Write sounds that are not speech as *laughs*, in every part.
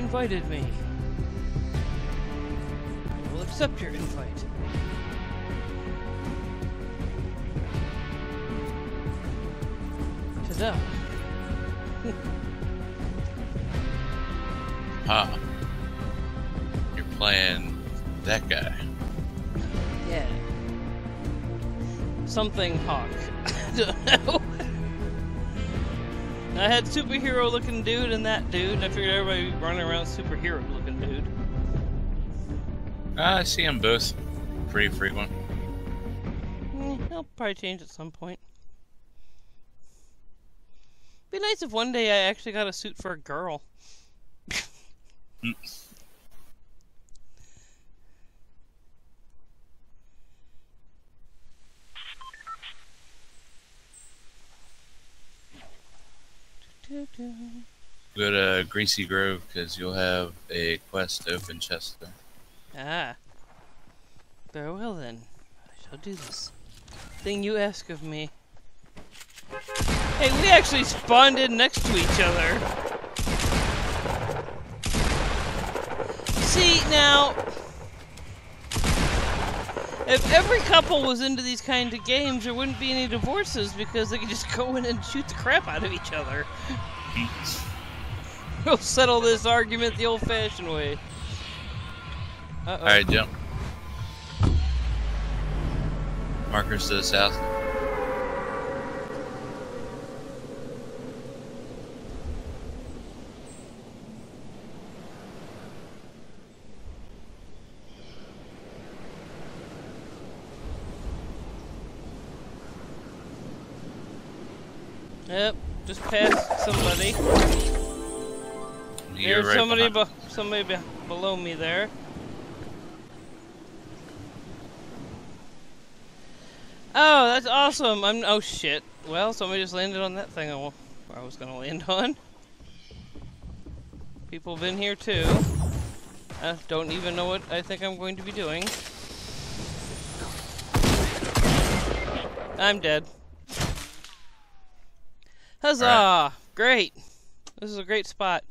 invited me. I will accept your invite. Ta-da. *laughs* Ah. You're playing that guy. Yeah. Something Hawk. *laughs* I don't know. I had superhero looking dude and that dude, and I figured everybody would be running around superhero looking dude. Ah, I see them both pretty frequent. Eh, I'll probably change at some point. Be nice if one day I actually got a suit for a girl. Mm. Go to Greasy Grove because you'll have a quest to open chest there. Ah. Very well then. I shall do this. Thing you ask of me. Hey, we actually spawned in next to each other. See, now... If every couple was into these kind of games, there wouldn't be any divorces because they could just go in and shoot the crap out of each other. *laughs* We'll settle this argument the old-fashioned way. Uh-oh. Alright, jump. Markers to the south. Yep, just past somebody. You're There's right somebody, be somebody be below me there. Oh, that's awesome! I'm oh shit. Well, somebody just landed on that thing I I was gonna land *laughs* on. People have been here too. I don't even know what I think I'm going to be doing. I'm dead. Huzzah! Great. This is a great spot.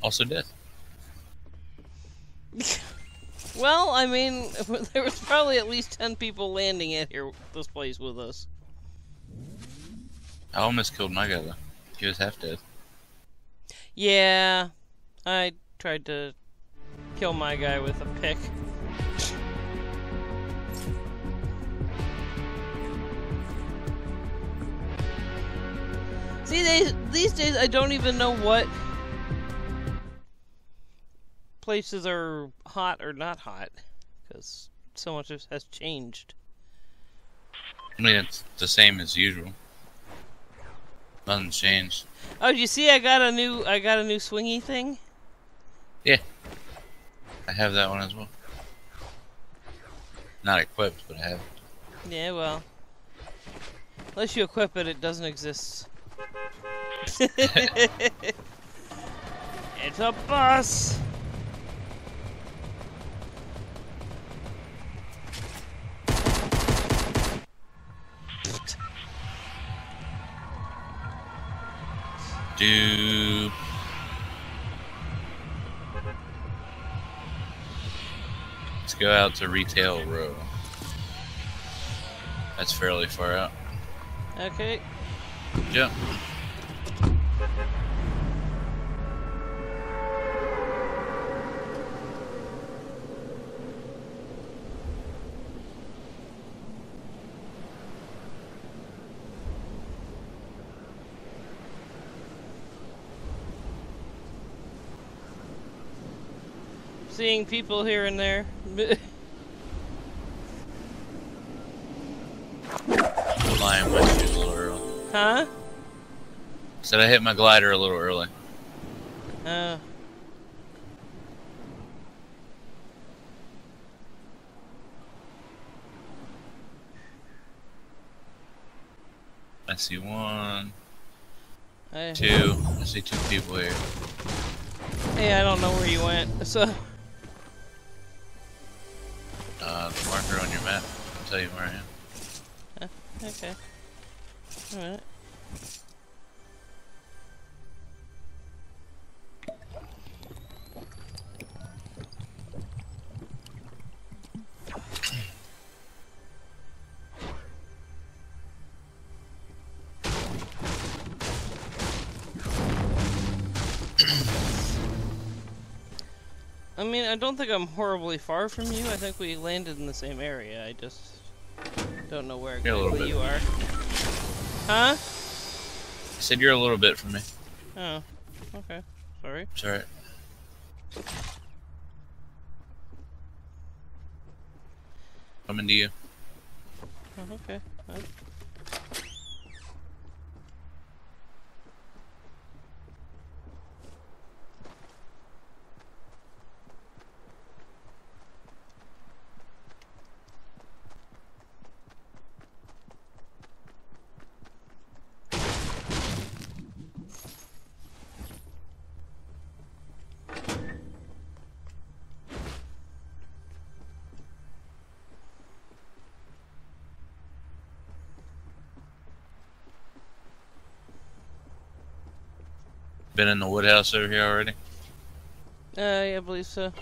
Also dead. *laughs* Well, I mean, *laughs* there was probably at least 10 people landing at here, this place with us. I almost killed my guy though. He was half dead. Yeah, I tried to kill my guy with a pick. See, they, these days I don't even know what places are hot or not hot, because so much has- has changed. I mean, it's the same as usual. Nothing's changed. Oh, you see, I got a new, I got a new swingy thing. Yeah, I have that one as well. Not equipped, but I have. it. Yeah, well, unless you equip it, it doesn't exist. *laughs* it's a bus. Do let's go out to Retail Row. That's fairly far out. Okay. Jump. People here and there. Flying my chute a little early. huh? Said I hit my glider a little early. Uh. I see one, I, two. I see two people here. Hey, I don't know where you went. So. Don't think I'm horribly far from you. I think we landed in the same area. I just don't know where Yeah, a little exactly you are. Huh? I said you're a little bit from me. Oh. Okay. Sorry. It's alright. Coming to you. Oh, okay. Been in the woodhouse over here already? Uh, yeah, I believe so.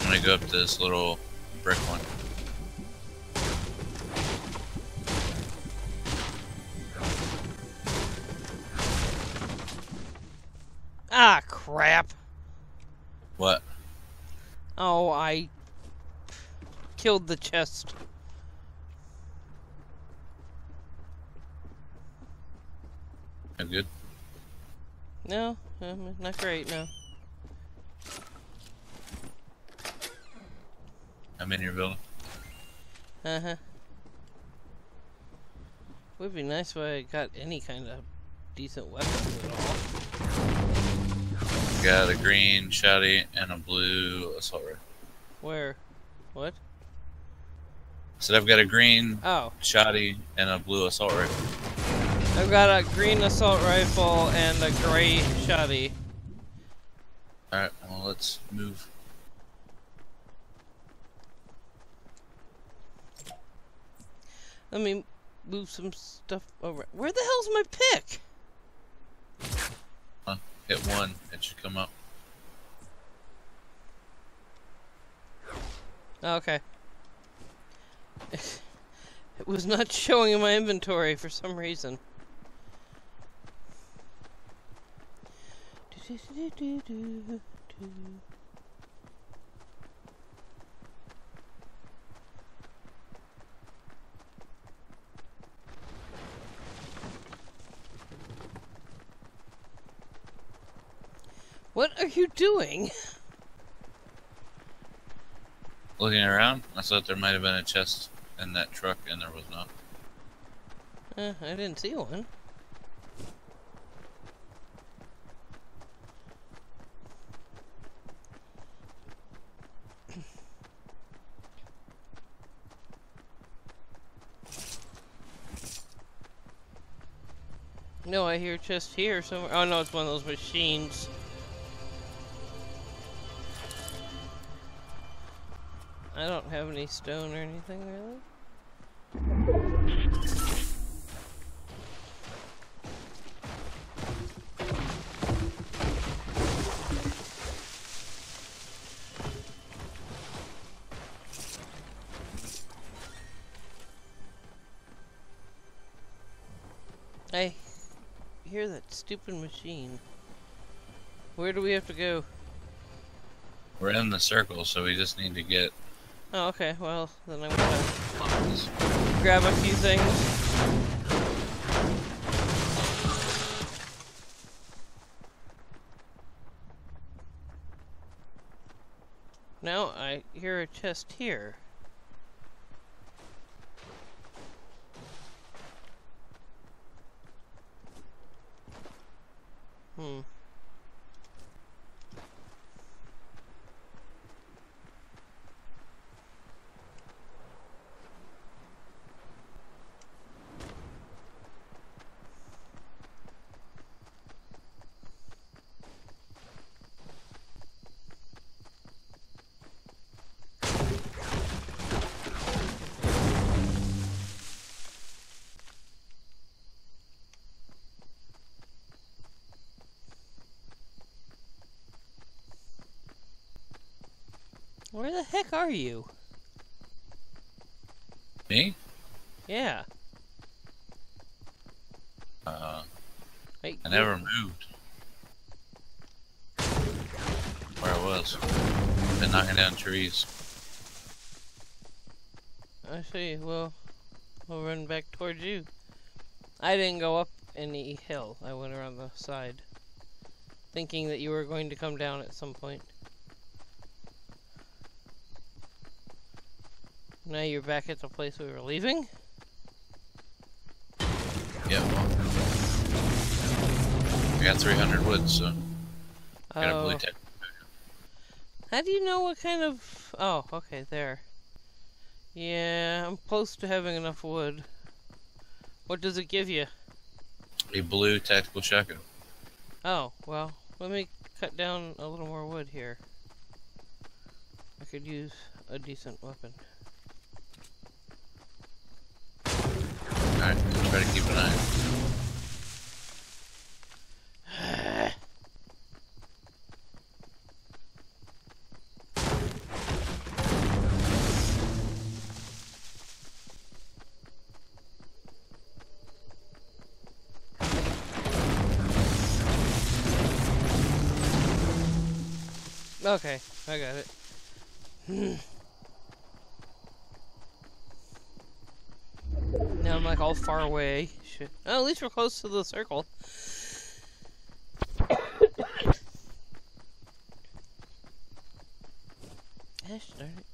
I'm gonna go up to this little brick one. Ah, crap. What? Oh, I killed the chest. No good? No, um, not great, no. I'm in your building. Uh huh. Would be nice if I got any kind of decent weapons at all. Got a green shotty and a blue assault rifle. Where? What? Said I've got a green Oh, shotty and a blue assault rifle. I've got a green assault rifle and a gray shotty. Alright, well let's move. Let me move some stuff over. Where the hell's my pick? Hit one, it should come up. Oh, Okay. *laughs* It was not showing in my inventory for some reason. What are you doing? Looking around, I thought there might have been a chest in that truck, and there was not. Uh, I didn't see one. No, I hear chest here somewhere. Oh no, it's one of those machines. I don't have any stone or anything really. Stupid machine. Where do we have to go? We're in the circle, so we just need to get Oh, okay. Well, then I'm gonna on grab a few things. Now I hear a chest here. Hmm. Where the heck are you? Me? Yeah. Uh, Hey, I never moved. Where I was. Been knocking down trees. I see. Well, we'll run back towards you. I didn't go up any hill. I went around the side. Thinking that you were going to come down at some point. Now you're back at the place we were leaving? Yep. I got 300 wood, so I got a blue Oh. tech. How do you know what kind of... Oh, okay, there. Yeah, I'm close to having enough wood. What does it give you? A blue tactical shotgun. Oh, well, let me cut down a little more wood here. I could use a decent weapon. Alright, try to keep an eye. Okay, I got it. *sighs* *sighs* *sighs* I'm like all far away. Shit. Oh, at least we're close to the circle. Gosh darn it.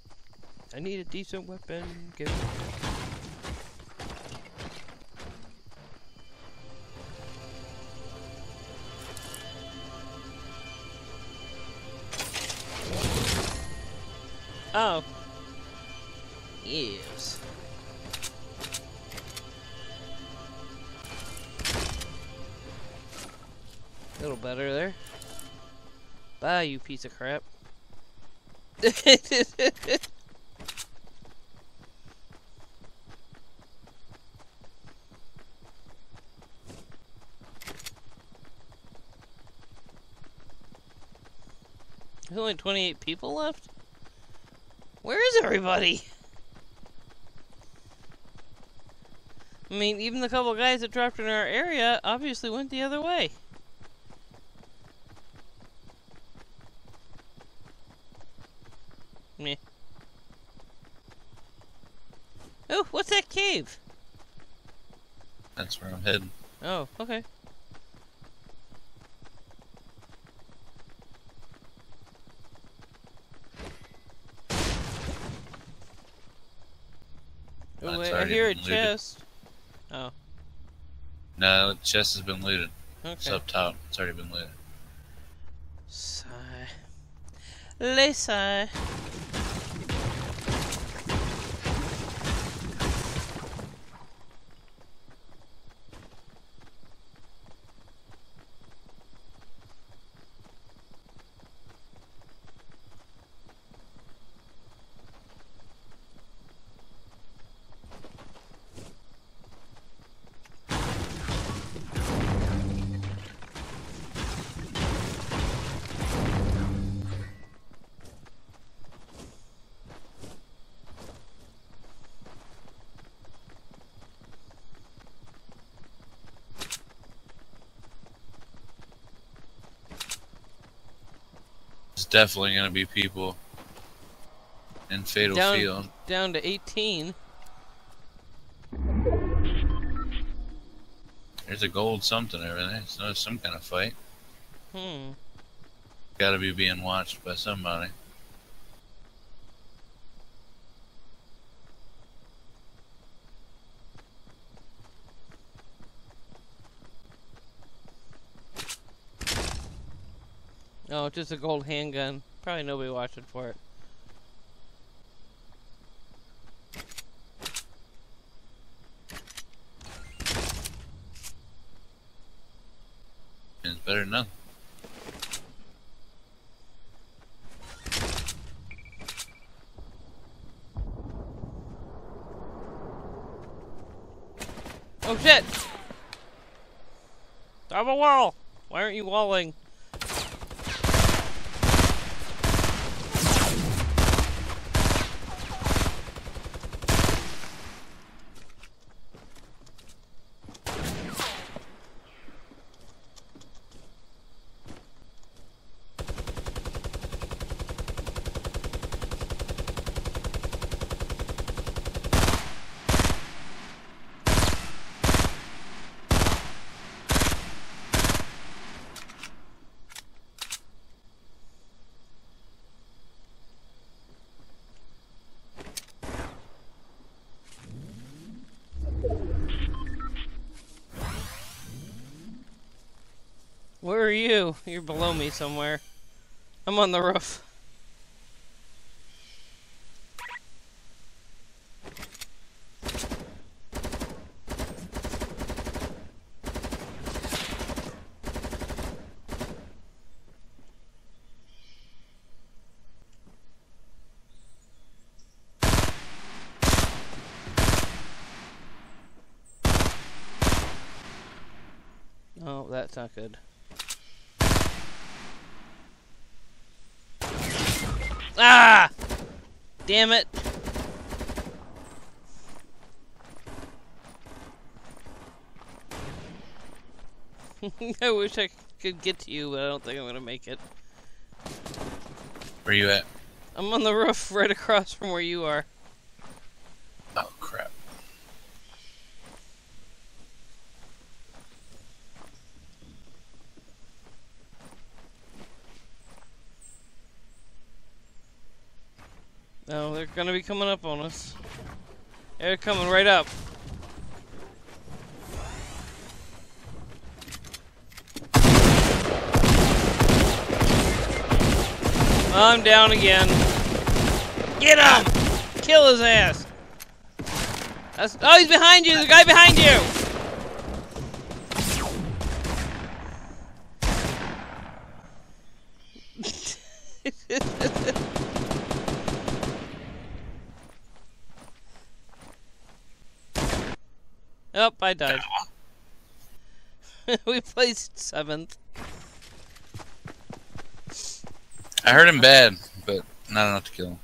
I need a decent weapon. Give piece of crap. *laughs* There's only 28 people left? Where is everybody? *laughs* I mean, even the couple guys that dropped in our area obviously went the other way. Meh. Oh, what's that cave? That's where I'm heading. Oh, okay. Oh, wait, I hear a looted. chest. Oh, No, the chest has been looted. It's okay. up top. It's already been looted. Sigh. Lay sigh. There's definitely gonna be people in Fatal Down- Field. Down to 18. There's a gold something over there. So some kind of fight. Hmm. Gotta be being watched by somebody. Just a gold handgun. Probably nobody watching for it. It's better than. Oh shit! Stop a wall! Why aren't you walling? You? You're below me somewhere. I'm on the roof. Oh, that's not good. Ah! Damn it! *laughs* I wish I could get to you, but I don't think I'm gonna make it. Where you at? I'm on the roof *laughs* right across from where you are. Oh crap. No, they're gonna be coming up on us. They're coming right up. I'm down again. Get him! Kill his ass! That's, oh, he's behind you! There's a guy behind you! *laughs* Oh, I died. *laughs* we placed seventh. I hurt him bad, but not enough to kill him.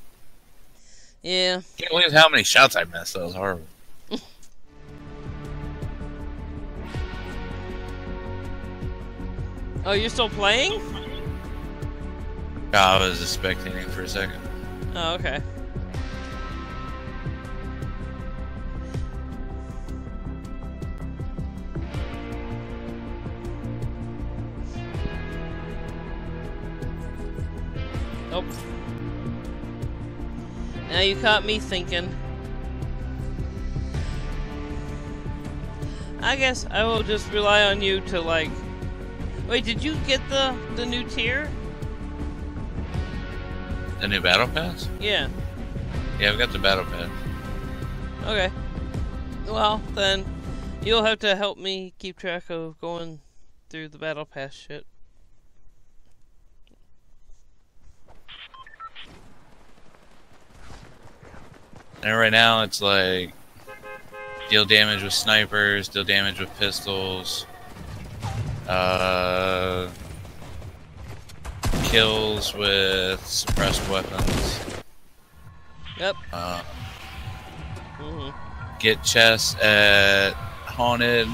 Yeah. Can't believe how many shots I missed. That was horrible. *laughs* Oh, you're still playing? I was just spectating for a second. Oh, okay. Now you caught me thinking. I guess I will just rely on you to like. Wait, did you get the the new tier? The new battle pass? Yeah. Yeah, I've got the battle pass. Okay. Well, then you'll have to help me keep track of going through the battle pass shit. And right now it's like deal damage with snipers, deal damage with pistols, uh, kills with suppressed weapons. Yep. Uh, hmm get chests at Haunted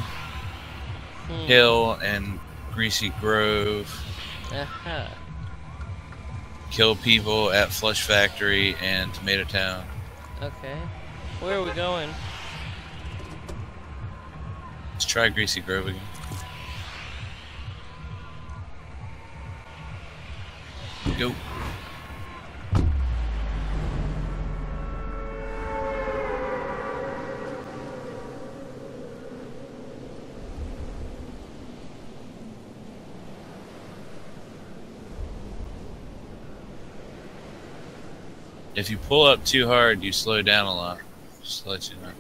Hmm. Hill and Greasy Grove. Aha. Kill people at Flush Factory and Tomato Town. Okay. Where are we going? Let's try Greasy Grove again. Go. If you pull up too hard, you slow down a lot. Just to let you know.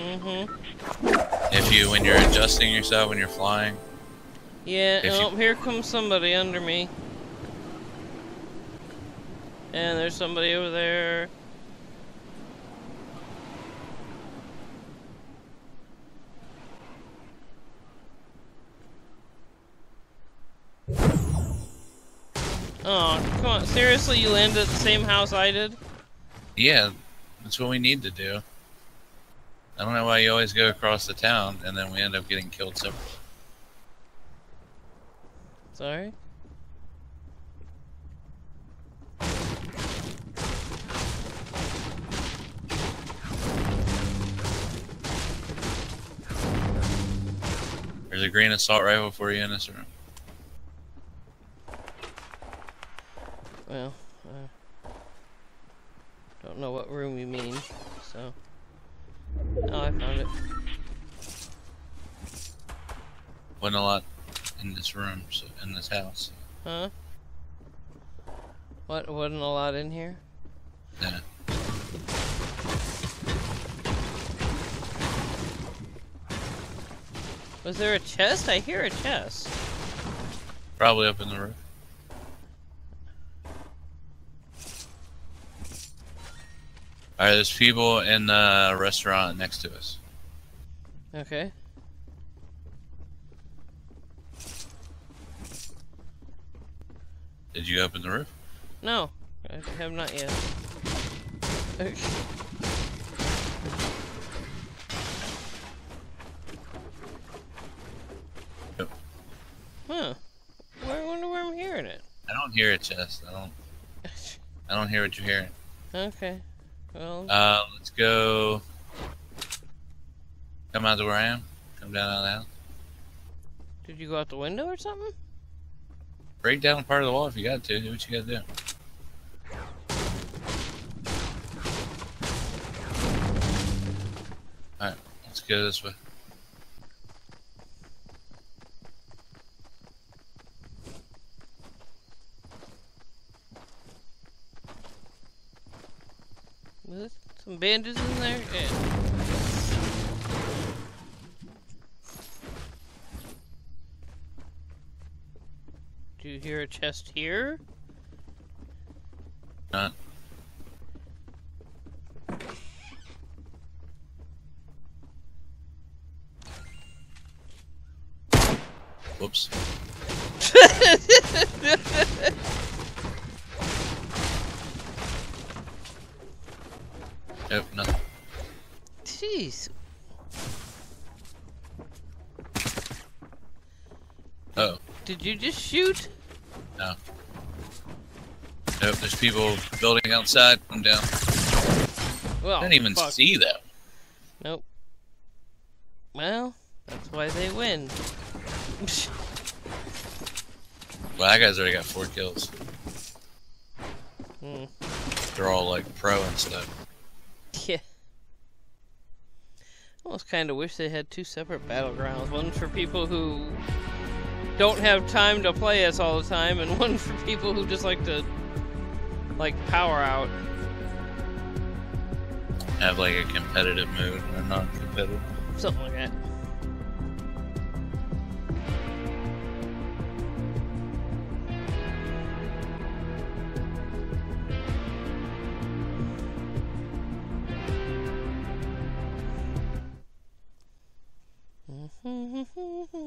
Mm-hmm. If you, when you're adjusting yourself when you're flying, Yeah, If you- oh, here comes somebody under me. And there's somebody over there. Oh, come on. Seriously, you landed at the same house I did? yeah, that's what we need to do. I don't know why you always go across the town and then we end up getting killed separately. Sorry? There's a green assault rifle for you in this room. Well, I don't know what room you mean, so. Oh, I found it. Wasn't a lot in this room, so in this house. Huh? What? Wasn't a lot in here? Yeah. Was there a chest? I hear a chest. Probably up in the roof. Alright, there's people in the restaurant next to us. Okay. Did you open the roof? No, I have not yet. Okay. Yep. Huh. I wonder where I'm hearing it. I don't hear it, chest. I don't. I don't hear what you're hearing. okay. Well, Uh, let's go. Come out to where I am. Come down out of the house. did you go out the window or something? Break down part of the wall if you got to. Do what you gotta do. Alright, let's go this way. There some bandages in there? Yeah. Do you hear a chest here? Not. Whoops. *laughs* Nope, nothing. Jeez. Oh, Did you just shoot? no. Nope, there's people building outside. I'm down. Well, I didn't even fuck. see them. Nope. Well, that's why they win. *laughs* Well, that guy's already got four kills. Hmm. They're all like pro and stuff. Yeah. I almost kind of wish they had two separate battlegrounds. One for people who don't have time to play us all the time, and *laughs* one for people who just like to, like, power out. Have like a competitive mode or non-competitive. Something like that. Let's *laughs*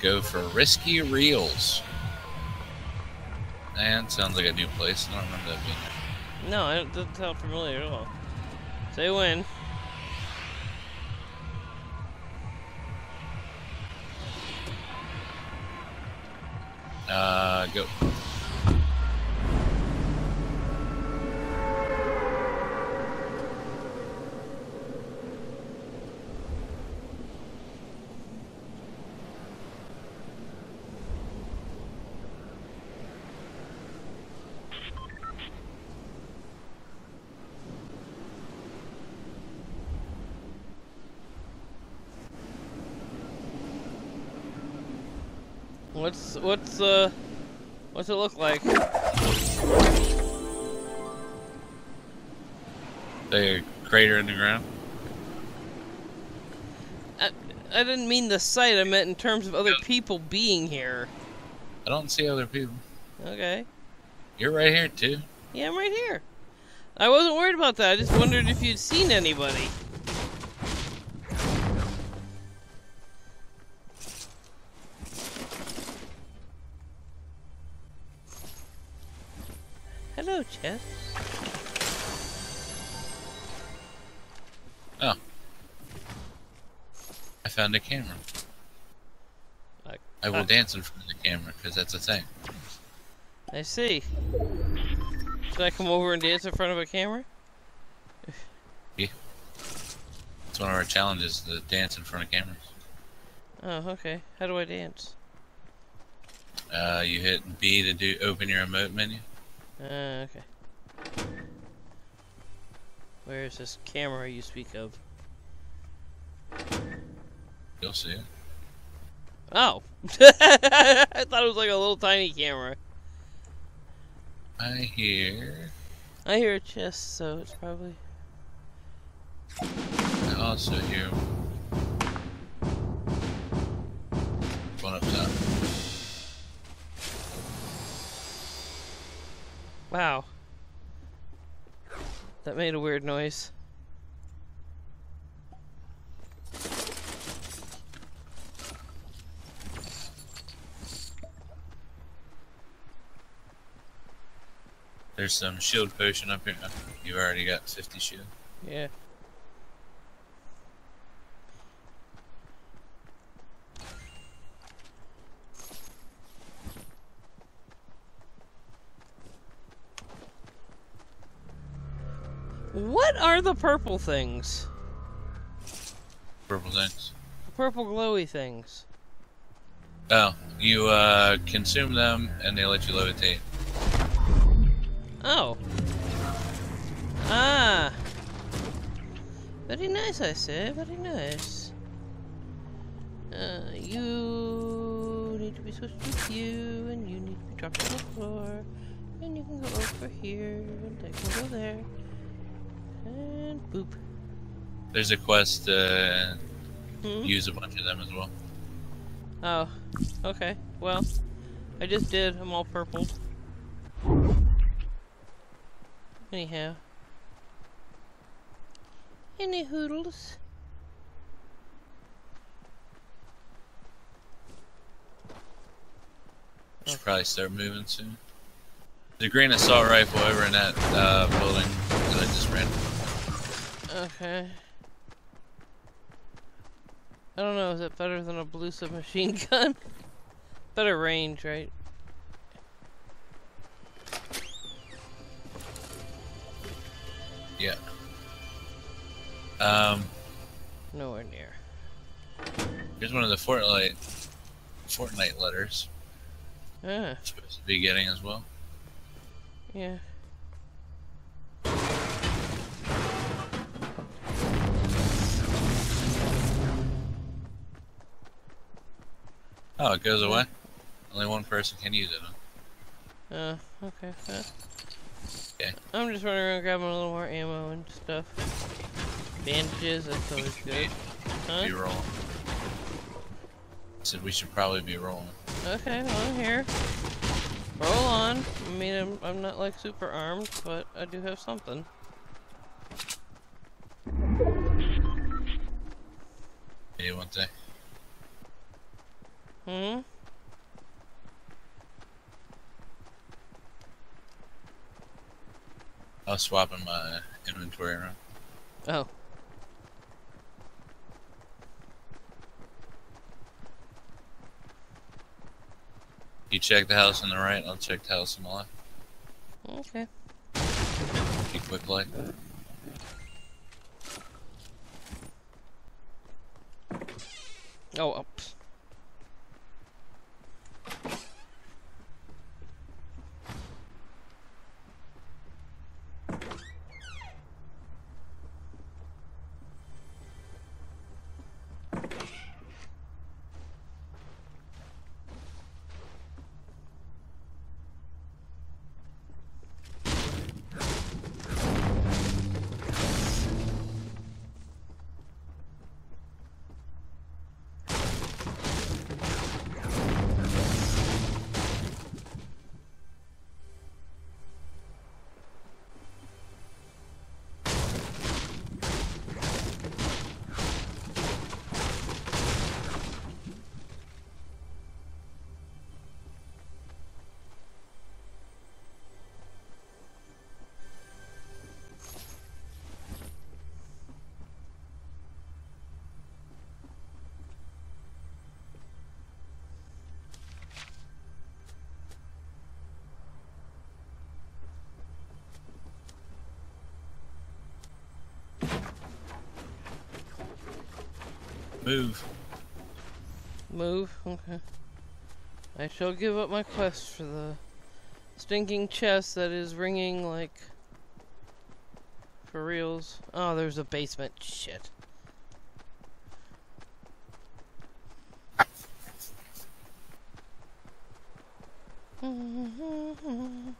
go for risky reels. And sounds like a new place. I don't remember that being there. No, doesn't sound familiar at all. Say when. What's what's uh what's it look like? The crater in the ground. I, I didn't mean the site. I meant in terms of other people being here. I don't see other people. Okay. You're right here too. Yeah, I'm right here. I wasn't worried about that. I just wondered if you'd seen anybody. A camera. I will dance in front of the camera because that's a thing. I see. Should I come over and dance in front of a camera? yeah. It's one of our challenges to dance in front of cameras. Oh, okay. How do I dance? Uh, you hit B to do open your emote menu. Uh, okay. Where is this camera you speak of? You'll see it. Oh! *laughs* I thought it was like a little tiny camera. I hear. I hear a chest, so it's probably. I also hear one up top. Wow. That made a weird noise. There's some shield potion up here. You've already got 50 shield. Yeah. What are the purple things? Purple things. The purple glowy things. Oh, you uh, consume them and they let you levitate. Oh. Ah. Very nice, I say. Very nice. Uh, you need to be switched with you, and you need to be dropped on the floor. And you can go over here, and I can go there. And boop. There's a quest to Hmm? use a bunch of them as well. Oh, okay. Well, I just did. I'm all purpled. Anyhow. Any hoodles? Should probably start moving soon. The green assault rifle over in that uh, building that I just ran. Okay. I don't know, is it better than a blue submachine gun? *laughs* Better range, right? Yeah. Um, Nowhere near. here's one of the Fortnite Fortnite letters. Ah, Supposed to be getting as well. yeah. Oh, it goes away. Only one person can use it. Huh? Uh, okay. Uh, Okay. I'm just running around grabbing a little more ammo and stuff. Bandages, that's always good. Huh? Be rolling. Said we should probably be rolling. Okay, well, I'm here. Roll on. I mean, I'm, I'm not like super armed, but I do have something. Yeah, one thing. Hmm? I was swapping my inventory around. Oh. You check the house on the right, I'll check the house on the left. Okay. Be quick like. Oh, oops. Move. Move? Okay. I shall give up my quest for the stinking chest that is ringing like. For reals. Oh, there's a basement. Shit. *laughs*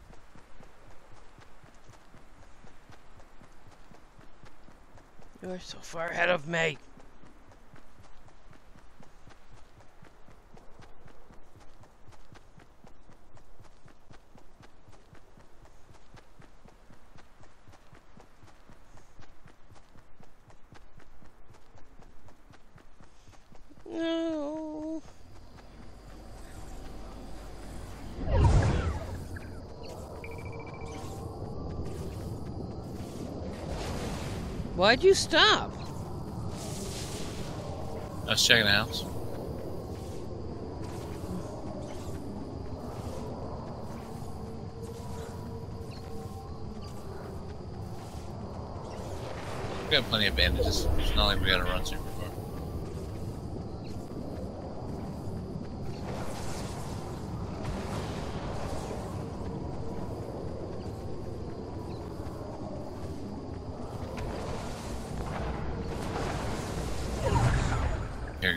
You are so far ahead of me. No. Why'd you stop? I was checking the house. We got plenty of bandages. It's not like we gotta run super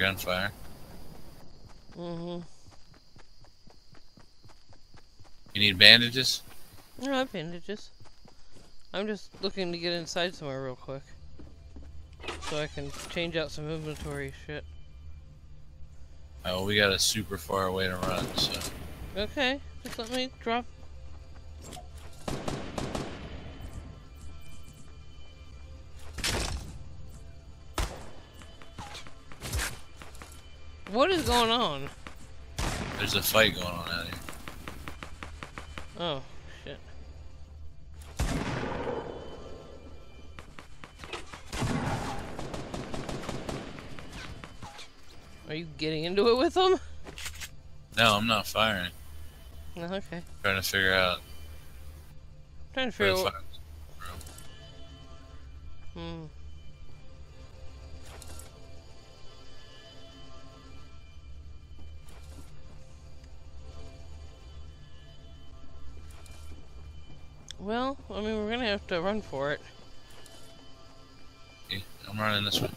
gunfire. Mm-hmm. You need bandages? I have bandages. I'm just looking to get inside somewhere real quick. So I can change out some inventory shit. Oh, we got a super far way to run, so. Okay, just let me drop. What is going on? There's a fight going on out here. Oh, shit. Are you getting into it with them? No, I'm not firing. No, okay. trying to figure out trying to figure out. Hmm. Well, I mean, we're gonna have to run for it. Okay, I'm running this way.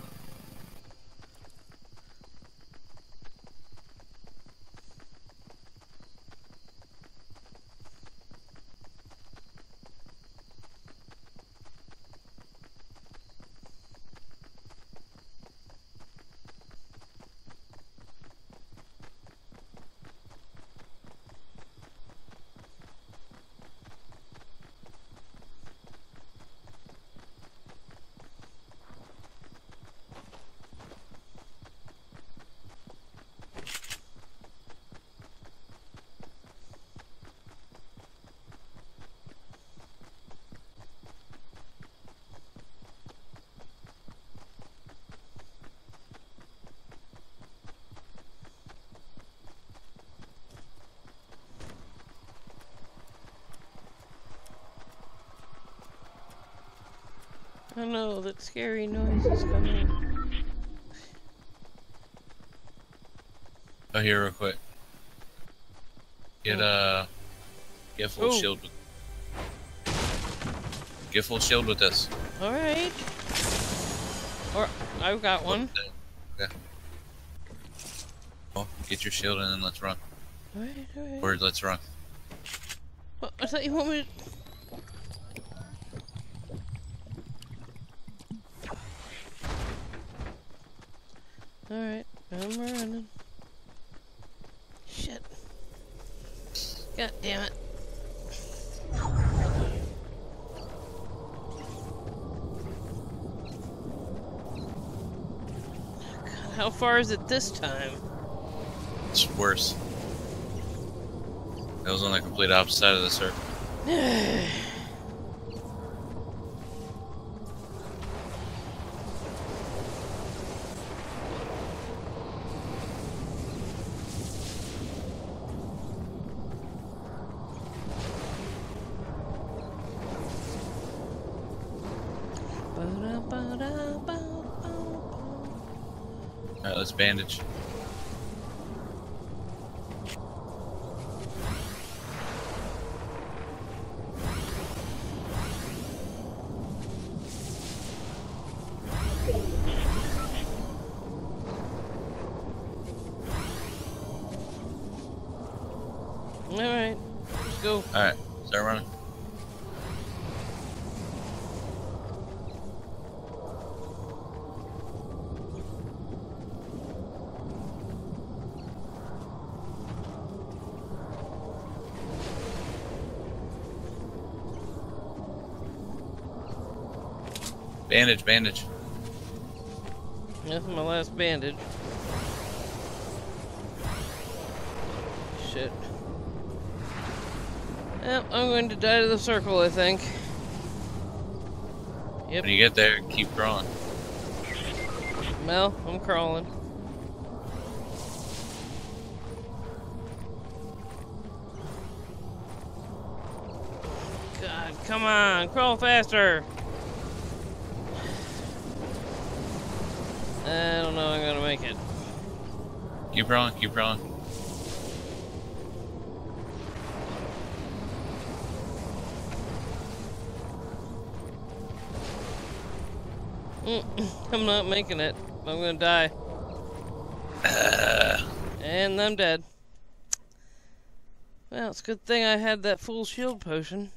I know that scary noise is coming. Oh, here real quick. Get uh, get full Oh. shield with. Get full shield with this. All right. Or I've got one. Okay. Well, get your shield and then let's run. All right, all right. Or let's run. What, I thought you want me to... Alright, I'm running. Shit. God damn it. God, how far is it this time? It's worse. That was on the complete opposite side of the circle. *sighs* *sighs* *sighs* bandage. Bandage, bandage. That's my last bandage. Shit. Well, I'm going to die to the circle, I think. Yep. When you get there, keep crawling. Well, I'm crawling. God, come on, crawl faster. I don't know I'm gonna make it. Keep crawling, keep crawling. Mm, *clears throat* I'm not making it. I'm gonna die. *sighs* And I'm dead. Well, it's a good thing I had that full shield potion.